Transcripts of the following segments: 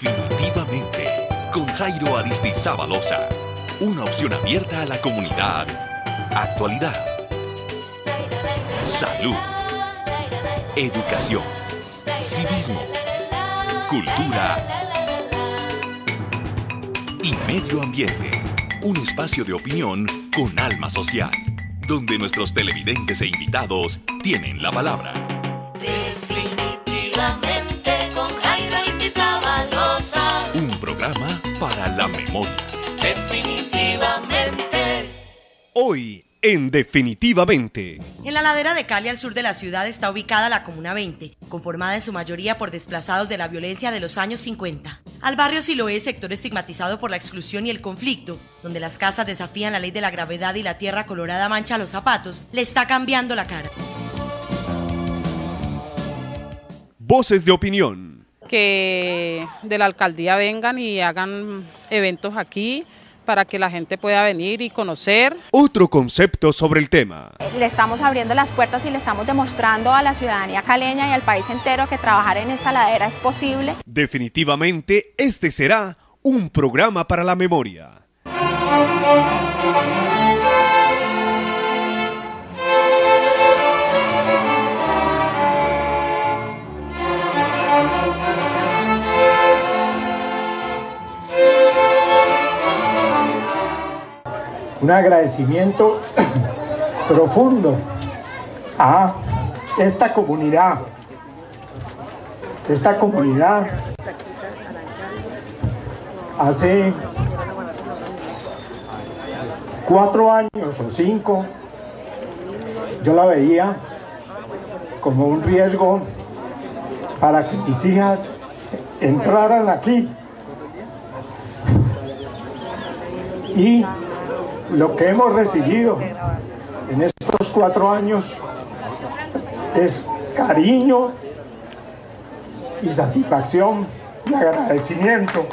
Definitivamente, con Jairo Aristizábalosa. Una opción abierta a la comunidad. Actualidad. Salud. Educación. Civismo. Cultura. Y medio ambiente. Un espacio de opinión con alma social, donde nuestros televidentes e invitados tienen la palabra. Definitivamente. Hoy, en Definitivamente. En la ladera de Cali, al sur de la ciudad, está ubicada la Comuna 20, conformada en su mayoría por desplazados de la violencia de los años 50. Al barrio Siloé, sector estigmatizado por la exclusión y el conflicto, donde las casas desafían la ley de la gravedad y la tierra colorada mancha los zapatos, le está cambiando la cara. Voces de opinión. Que de la alcaldía vengan y hagan eventos aquí para que la gente pueda venir y conocer. Otro concepto sobre el tema. le estamos abriendo las puertas y le estamos demostrando a la ciudadanía caleña y al país entero que trabajar en esta ladera es posible. Definitivamente, este será un programa para la memoria. Un agradecimiento profundo a esta comunidad, esta comunidad. Hace cuatro años o cinco yo la veía como un riesgo para que mis hijas entraran aquí. Y lo que hemos recibido en estos cuatro años es cariño y satisfacción y agradecimiento.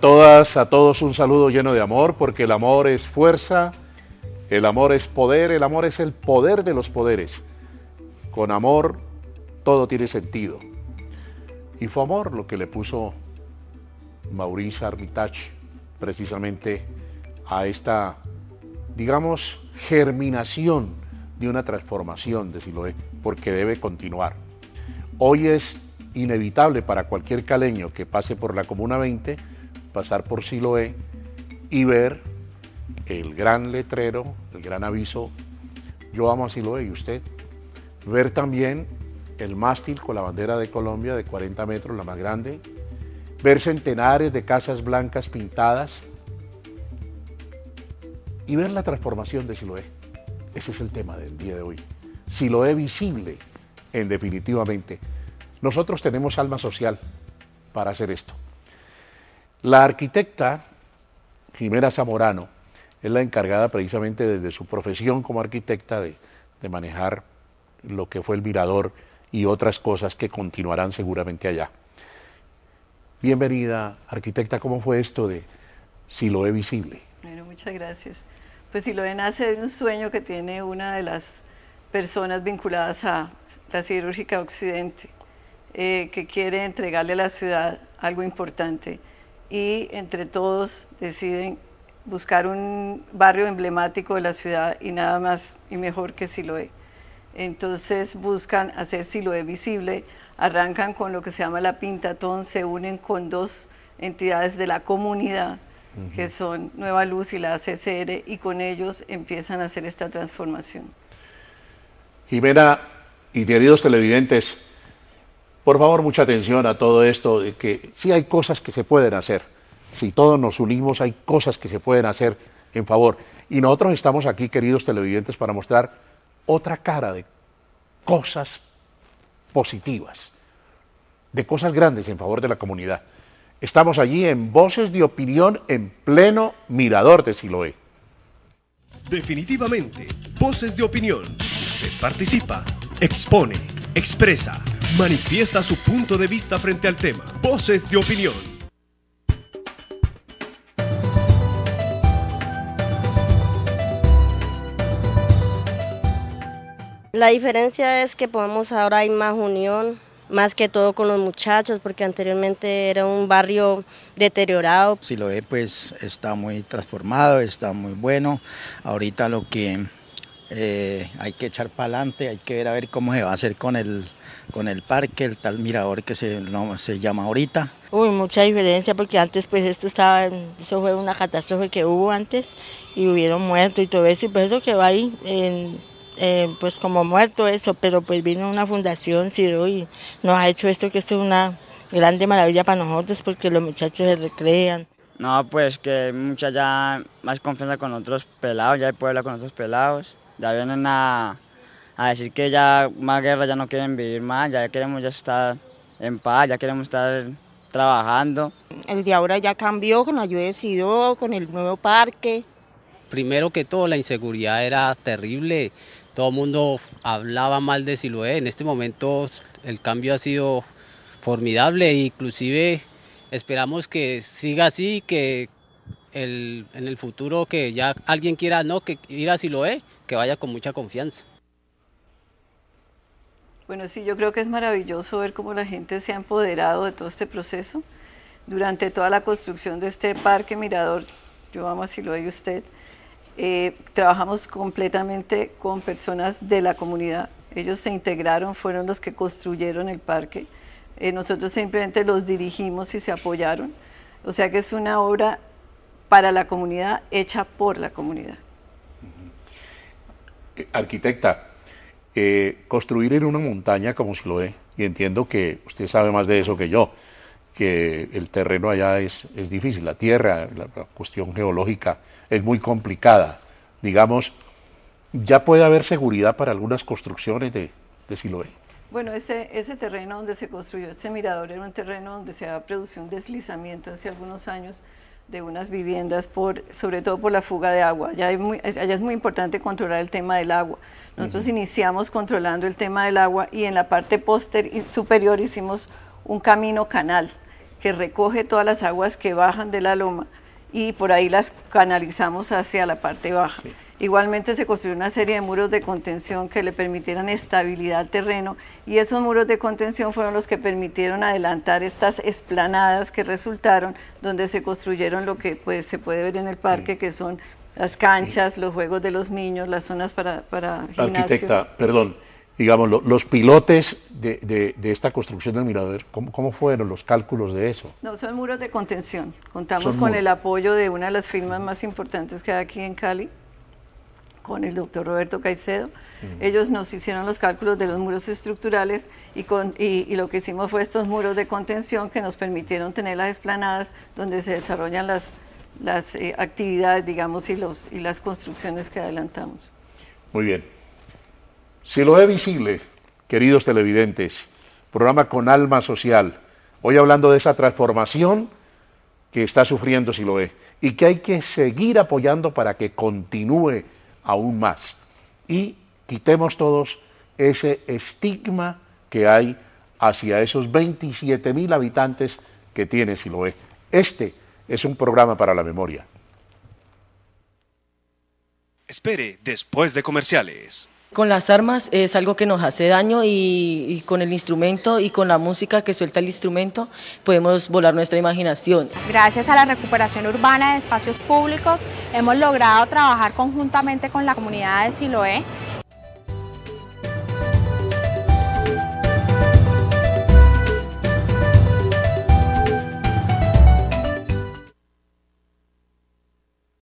Todas, a todos un saludo lleno de amor, porque el amor es fuerza, el amor es poder, el amor es el poder de los poderes. Con amor todo tiene sentido. Y fue amor lo que le puso Maurice Armitage precisamente a esta, digamos, germinación de una transformación de Siloé, porque debe continuar. Hoy es inevitable para cualquier caleño que pase por la Comuna 20 pasar por Siloé y ver el gran letrero, el gran aviso, yo amo a Siloé y usted. Ver también el mástil con la bandera de Colombia de 40 metros, la más grande. Ver centenares de casas blancas pintadas. Y ver la transformación de Siloé. Ese es el tema del día de hoy. Siloé visible, en definitivamente. Nosotros tenemos alma social para hacer esto. La arquitecta Jimena Zamorano es la encargada precisamente desde su profesión como arquitecta de, manejar lo que fue el mirador y otras cosas que continuarán seguramente allá. Bienvenida, arquitecta, ¿cómo fue esto de Siloé Visible? Bueno, muchas gracias. Pues Siloé nace de un sueño que tiene una de las personas vinculadas a la cirúrgica Occidente, eh, que quiere entregarle a la ciudad algo importante y entre todos deciden buscar un barrio emblemático de la ciudad y nada más y mejor que Siloé. Entonces buscan hacer Siloé visible, arrancan con lo que se llama la Pintatón, se unen con dos entidades de la comunidad, uh -huh. que son Nueva Luz y la CCR, y con ellos empiezan a hacer esta transformación. Jimena y queridos televidentes, por favor, mucha atención a todo esto, de que sí hay cosas que se pueden hacer. Si todos nos unimos, hay cosas que se pueden hacer en favor. Y nosotros estamos aquí, queridos televidentes, para mostrar otra cara de cosas positivas, de cosas grandes en favor de la comunidad. Estamos allí en Voces de Opinión en pleno Mirador de Siloé. Definitivamente, Voces de Opinión. Usted participa, expone, expresa, manifiesta su punto de vista frente al tema. Voces de opinión. La diferencia es que podemos ahora hay más unión, más que todo con los muchachos, porque anteriormente era un barrio deteriorado. Si lo ve, pues está muy transformado, está muy bueno. Ahorita lo que eh, hay que echar para adelante, hay que ver a ver cómo se va a hacer con el, con el parque, el tal mirador que se, no, se llama ahorita. Uy, mucha diferencia porque antes pues esto estaba, eso fue una catástrofe que hubo antes y hubieron muertos y todo eso y pues eso que va ahí en eh, pues como muerto eso, pero pues vino una fundación Ciro y nos ha hecho esto que es una grande maravilla para nosotros porque los muchachos se recrean. No, pues que mucha ya más confianza con otros pelados, ya hay Puebla con otros pelados, ya vienen a, a decir que ya más guerra ya no quieren vivir más, ya queremos ya estar en paz, ya queremos estar trabajando. El de ahora ya cambió con la ayuda de Ciro, con el nuevo parque. Primero que todo la inseguridad era terrible, todo el mundo hablaba mal de Siloé. En este momento el cambio ha sido formidable e inclusive esperamos que siga así, que el, en el futuro que ya alguien quiera no que ir a Siloé, que vaya con mucha confianza. Bueno, sí, yo creo que es maravilloso ver cómo la gente se ha empoderado de todo este proceso. Durante toda la construcción de este parque Mirador, yo amo a Siloé y usted, eh, trabajamos completamente con personas de la comunidad. Ellos se integraron, fueron los que construyeron el parque. Eh, nosotros simplemente los dirigimos y se apoyaron. O sea que es una obra para la comunidad, hecha por la comunidad. Eh, construir en una montaña como se lo ve, y entiendo que usted sabe más de eso que yo, que el terreno allá es, es difícil, la tierra, la cuestión geológica es muy complicada. Digamos, ya puede haber seguridad para algunas construcciones de, de Siloé. Bueno, ese, ese terreno donde se construyó este mirador era un terreno donde se ha producido un deslizamiento hace algunos años de unas viviendas, por, sobre todo por la fuga de agua. Allá, muy, allá es muy importante controlar el tema del agua. Nosotros iniciamos controlando el tema del agua y en la parte poster, superior hicimos un camino canal que recoge todas las aguas que bajan de la loma y por ahí las canalizamos hacia la parte baja. Igualmente se construyó una serie de muros de contención que le permitieran estabilidad al terreno y esos muros de contención fueron los que permitieron adelantar estas esplanadas que resultaron, donde se construyeron lo que pues, se puede ver en el parque, que son las canchas, los juegos de los niños, las zonas para, para gimnasio. Arquitecta, perdón, digamos, los pilotes de, esta construcción del mirador, ¿cómo, fueron los cálculos de eso? No, son muros de contención. Contamos con el apoyo de una de las firmas más importantes que hay aquí en Cali, con el doctor Roberto Caicedo. Ellos nos hicieron los cálculos de los muros estructurales y, con, y, lo que hicimos fue estos muros de contención que nos permitieron tener las esplanadas donde se desarrollan las, las eh, actividades, digamos, y, los, y las construcciones que adelantamos. Muy bien. Si lo es visible, queridos televidentes, programa con alma social, hoy hablando de esa transformación que está sufriendo Siloé y que hay que seguir apoyando para que continúe aún más. Y quitemos todos ese estigma que hay hacia esos 27 mil habitantes que tiene Siloé. Este es un programa para la memoria. Espere después de comerciales. Con las armas es algo que nos hace daño y, con el instrumento y con la música que suelta el instrumento podemos volar nuestra imaginación. Gracias a la recuperación urbana de espacios públicos hemos logrado trabajar conjuntamente con la comunidad de Siloé